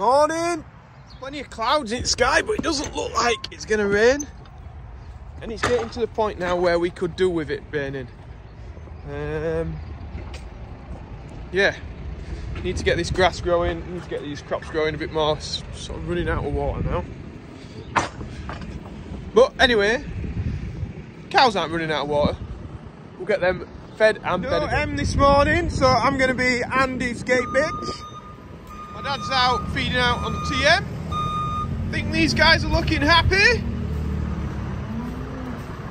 Morning. Plenty of clouds in the sky, but it doesn't look like it's going to rain. And it's getting to the point now where we could do with it raining. Um, yeah, need to get this grass growing, need to get these crops growing a bit more. It's sort of running out of water now. But anyway, cows aren't running out of water. We'll get them fed and No bedded. M this morning, so I'm going to be Andy's gate bitch. My dad's out feeding out on the TM. Think these guys are looking happy?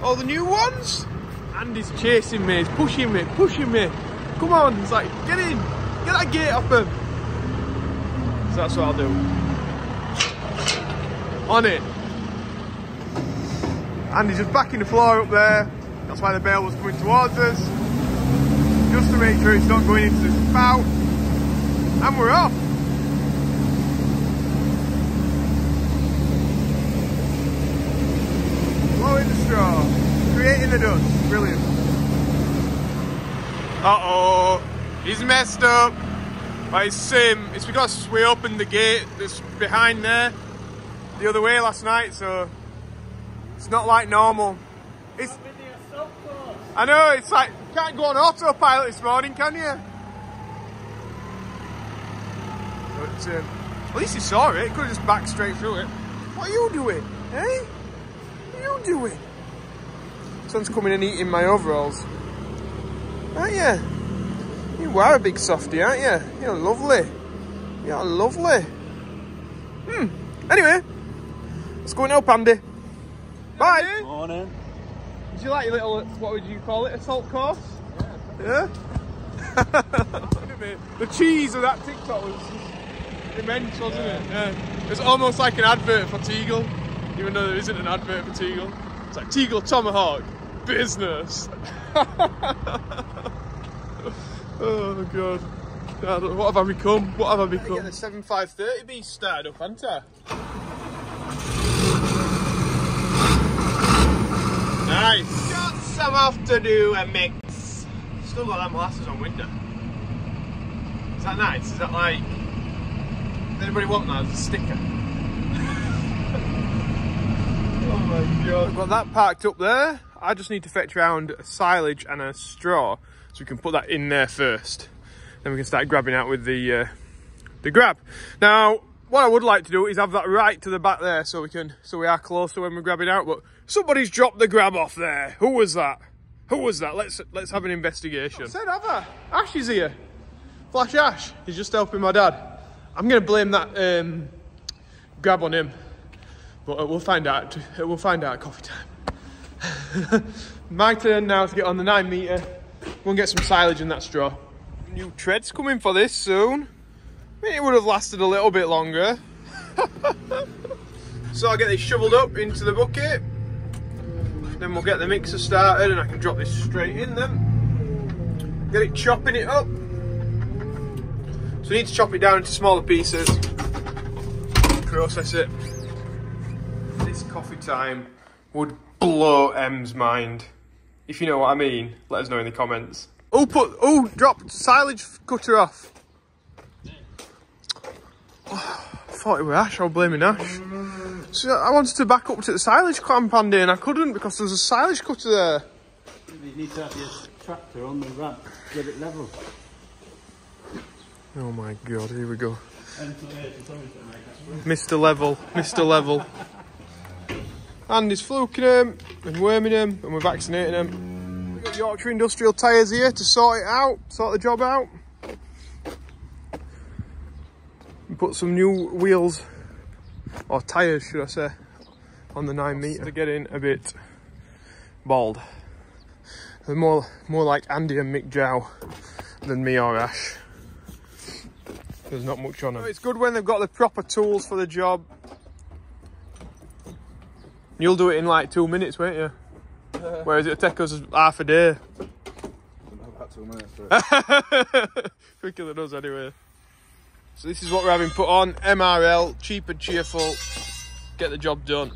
All the new ones? Andy's chasing me, he's pushing me, pushing me. Come on, he's like, get in, get that gate off him. So that's what I'll do. On it. Andy's just backing the floor up there. That's why the bale was coming towards us. Just to make sure it's not going into the spout. And we're off. Creating the dust. Brilliant. Uh-oh, he's messed up. But it's sim. It's because we opened the gate that's behind there the other way last night, so it's not like normal. It's. I know it's like you can't go on autopilot this morning, can you? But um, at least he saw it. Could have just backed straight through it. What are you doing, eh? What are you doing? Sun's coming and eating my overalls. Aren't you? You are a big softie, aren't you? You're lovely. You're lovely. Hmm. Anyway, let's go and help Andy. Bye. Morning. Did you like your little, what would you call it, assault course? Yeah. the cheese of that TikTok was immense, wasn't it? Yeah. It was almost like an advert for Teagle, even though there isn't an advert for Teagle. It's like Teagle Tomahawk, business. oh god. God, what have I become? What have I become? Get the 7530 beast started up, haven't I? Nice. Got some off to do a mix. Still got that molasses on window. Is that nice? Is that like? Does anybody want that as a sticker? oh my god. I've got that parked up there. I just need to fetch around a silage and a straw so we can put that in there first. Then we can start grabbing out with the uh, the grab. Now, what I would like to do is have that right to the back there so we can so we are closer when we're grabbing out, but somebody's dropped the grab off there. Who was that? Who was that? Let's let's have an investigation. said have I? Ash is here. Flash Ash. He's just helping my dad. I'm gonna blame that um, grab on him. But uh, we'll find out uh, we'll find out at coffee time. my turn now to get on the nine metre. Go and get some silage in that straw. New treads coming for this soon. I mean, it would have lasted a little bit longer. so I'll get this shoveled up into the bucket. Then we'll get the mixer started and I can drop this straight in then. Get it chopping it up. So we need to chop it down into smaller pieces. Process it. This coffee time would blow M's mind. If you know what I mean, let us know in the comments. Oh, put, oh, dropped silage cutter off. I thought it were Ash, I was blaming Ash. So I wanted to back up to the silage clamp Andy and I couldn't because there was a silage cutter there. You need to have your tractor on the ramp, get it level. Oh my god, here we go. Mr. Level, Mr. Level. Andy's fluking them and worming them and we're vaccinating them. We've got Yorkshire Industrial Tyres here to sort it out, sort the job out. Put some new wheels, or tyres should I say, on the 9 metre. They're getting a bit bald. They're more, more like Andy and Mick Jow than me or Ash. There's not much on them. It's good when they've got the proper tools for the job. You'll do it in like two minutes, won't you? Whereas it'll take us half a day. About two minutes for it. Quicker than us anyway. So this is what we're having put on. MRL, cheap and cheerful. Get the job done.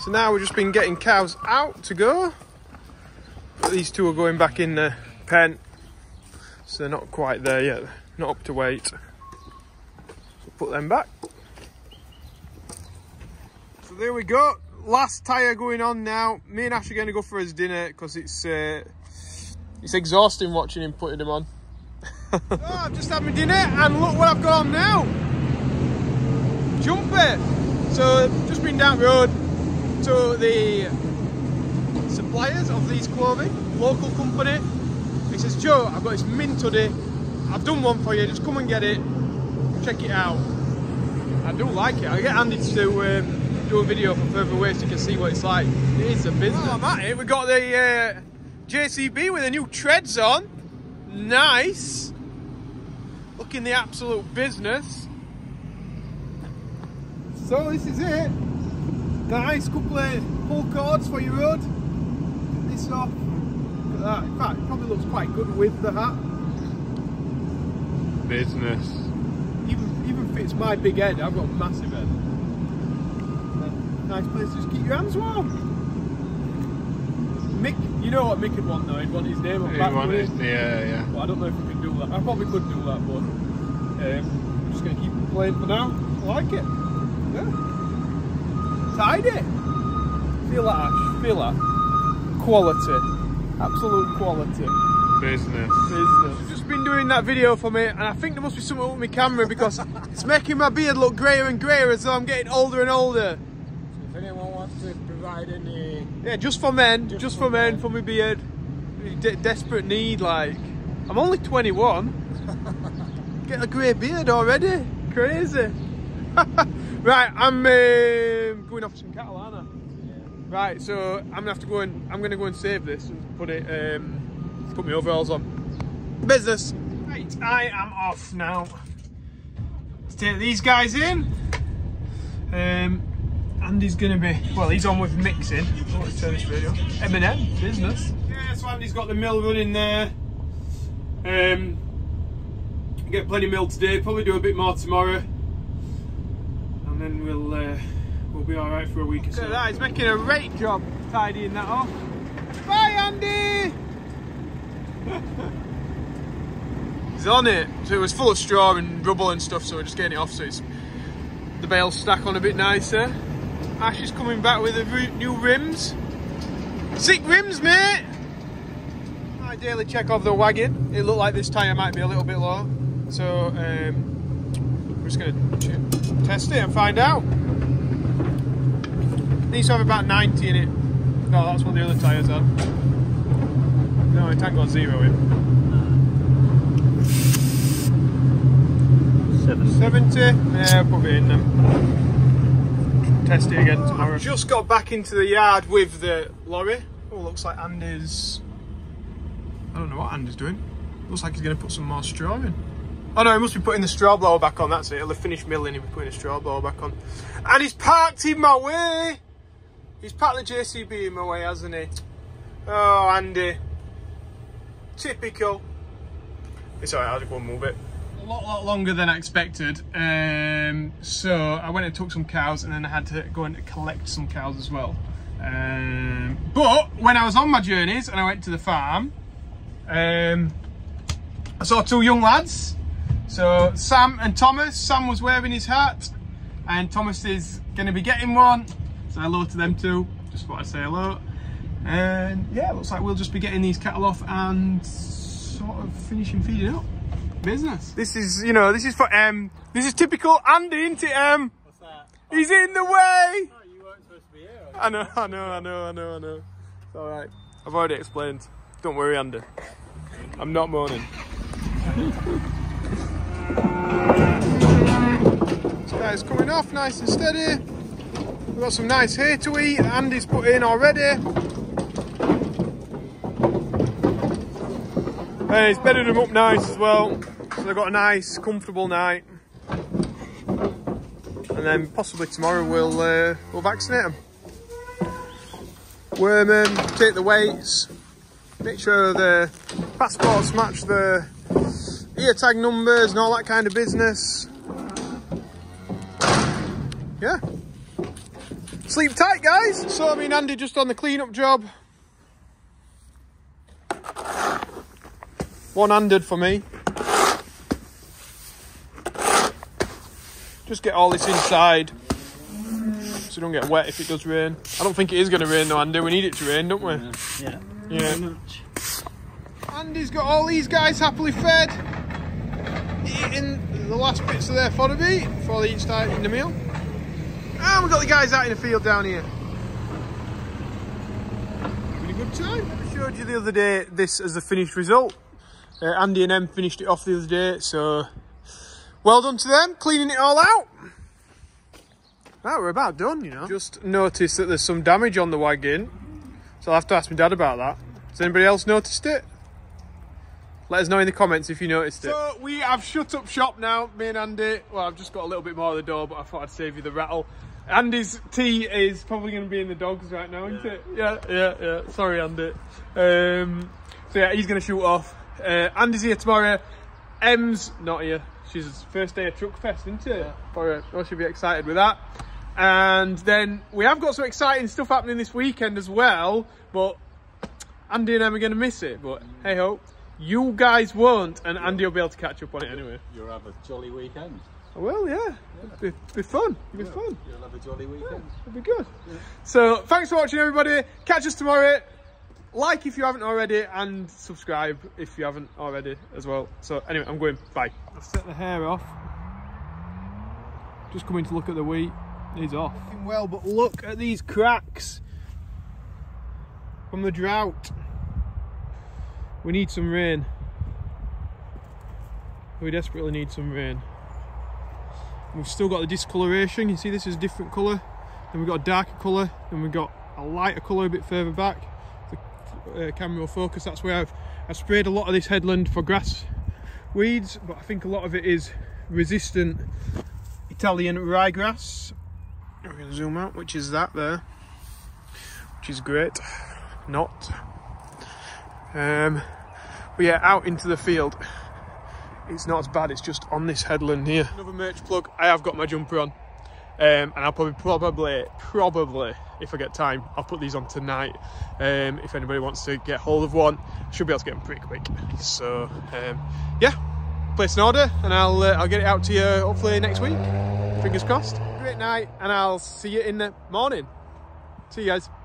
So now we've just been getting cows out to go. But these two are going back in the pen. So they're not quite there yet. not up to weight. So put them back. There we go. Last tyre going on now. Me and Ash are going to go for his dinner because it's uh, it's exhausting watching him putting them on. oh, I've just had my dinner and look what I've got on now. Jumper. So just been down the road to the suppliers of these clothing, local company. He says, Joe, I've got this mint hoodie. I've done one for you. Just come and get it. Check it out. I do like it. I get Andy to um, do a video for further away so you can see what it's like. It is a business. Oh, I'm at it. We've got the uh, JCB with the new treads on. Nice. Looking the absolute business. So this is it. Nice couple of pull cords for your road. This off. Look at that. In fact, it probably looks quite good with the hat. Business. Even even fits my big head. I've got a massive head. Nice place to just keep your hands warm. Mick, you know what Mick would want though? He'd want his name on back. want wouldn't it, he? yeah, yeah. Well, I don't know if we can do that. I probably could do that, but um, I'm just going to keep it playing for now. I like it. Yeah. Tidy. Feel that, Ash. Feel that. Quality. Absolute quality. Business. Business. Just been doing that video for me, and I think there must be something up with my camera because it's making my beard look greyer and greyer as though I'm getting older and older. If anyone wants to provide any Yeah, just for men, just, for, men, for my beard. De- desperate need, like. I'm only 21. Get a grey beard already. Crazy. right, I'm um, going off some cattle, aren't I? Right, so I'm gonna have to go and I'm gonna go and save this and put it um, put my overalls on. Business. Right, I am off now. Let's take these guys in. Um, Andy's gonna be well. He's on with mixing. Oh, let's turn this radio. Eminem business. Yeah, so Andy's got the mill running there. Um, get plenty of mill today. Probably do a bit more tomorrow, and then we'll uh, we'll be all right for a week or so. that, he's making a great job tidying that off. Bye, Andy. he's on it. So it was full of straw and rubble and stuff. So we're just getting it off. So it's the bales stack on a bit nicer. Ash is coming back with the new rims. Sick rims, mate! My daily check of the wagon. It looked like this tyre might be a little bit low. So, um, we're just going to test it and find out. Needs to have about 90 in it. No, that's what the other tyres are. No, it ain't got zero in. seven. 70? Yeah, put it in then. Test it again tomorrow. Just got back into the yard with the lorry. Oh, looks like Andy's. I don't know what Andy's doing. Looks like he's going to put some more straw in. Oh no, he must be putting the straw blower back on. That's it. He'll have finished milling. He'll be putting the straw blower back on. And he's parked in my way. He's parked the JCB in my way, hasn't he? Oh, Andy. Typical. It's alright, I'll just go and move it. Lot, lot longer than I expected. Um, so I went and took some cows and then I had to go and collect some cows as well. Um, but when I was on my journeys and I went to the farm, um, I saw two young lads. So Sam and Thomas. Sam was wearing his hat and Thomas is going to be getting one. So hello to them too. Just thought I'd say hello. And yeah, looks like we'll just be getting these cattle off and sort of finishing feeding up. Business. This is, you know, this is for M. this is typical Andy, isn't it, M? What's that? He's in the way. Oh, you weren't supposed to be here. I know, I know, I know, I know, I know. It's alright. I've already explained. Don't worry, Andy. I'm not moaning. this guy's coming off nice and steady. We've got some nice hay to eat. Andy's put in already. And he's bedded them up nice as well. So they've got a nice, comfortable night. And then possibly tomorrow we'll uh, we'll vaccinate them. Worm them, take the weights, make sure the passports match the ear tag numbers and all that kind of business. Yeah. Sleep tight, guys. So, I mean, Andy just on the clean-up job. One-handed for me. Just get all this inside so you don't get wet if it does rain. I don't think it is going to rain though, Andy. We need it to rain, don't we? Yeah. Yeah. Yeah. Andy's got all these guys happily fed, eating the last bits of their fodder beet before they eat start eating the meal. And we've got the guys out in the field down here. Having a good time. I showed you the other day this as a finished result. Uh, Andy and Em finished it off the other day, so well done to them, cleaning it all out. Right, we're about done, you know. Just noticed that there's some damage on the wagon, so I'll have to ask my dad about that. Has anybody else noticed it? Let us know in the comments if you noticed it. So we have shut up shop now, me and Andy. Well, I've just got a little bit more of the door, but I thought I'd save you the rattle. Andy's tea is probably going to be in the dogs right now, isn't it? Yeah, yeah, yeah. Sorry, Andy. Um, so yeah, he's going to shoot off. Uh, Andy's here tomorrow. Em's not here. She's first day of Truck Fest, isn't it? For her. Oh, she'll be excited with that. And then we have got some exciting stuff happening this weekend as well, but Andy and Em are going to miss it. But hey ho, you guys won't, and Andy will be able to catch up on it anyway. You'll have a jolly weekend. Well, yeah, it'll be, be fun. It'll be fun. You'll have a jolly weekend. It'll be good. So thanks for watching, everybody. Catch us tomorrow. Like if you haven't already, and subscribe if you haven't already as well. So anyway, I'm going. Bye. I've set the hair off. Just coming to look at the wheat. He's off. Well, but look at these cracks from the drought. We need some rain. We desperately need some rain. We've still got the discoloration. You see this is a different colour. Then we've got a darker colour. Then we've got a lighter colour a bit further back. Uh, camera will focus. That's where I've, I've sprayed a lot of this headland for grass weeds, but I think a lot of it is resistant Italian ryegrass. We're going to zoom out, which is that there, which is great. Not. Um, but yeah, out into the field. It's not as bad, it's just on this headland here. Another merch plug, I have got my jumper on. Um, and I'll probably, probably, probably, if I get time, I'll put these on tonight. Um, if anybody wants to get hold of one, I should be able to get them pretty quick. So, um, yeah, place an order and I'll, uh, I'll get it out to you hopefully next week. Fingers crossed. Great night and I'll see you in the morning. See you guys.